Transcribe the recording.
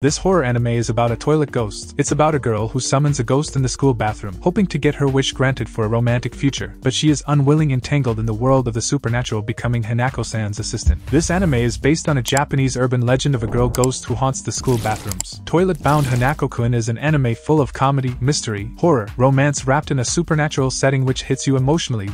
This horror anime is about a toilet ghost. It's about a girl who summons a ghost in the school bathroom, hoping to get her wish granted for a romantic future, but she is unwilling entangled in the world of the supernatural becoming Hanako-san's assistant. This anime is based on a Japanese urban legend of a girl ghost who haunts the school bathrooms. Toilet-bound Hanako-kun is an anime full of comedy, mystery, horror, romance wrapped in a supernatural setting which hits you emotionally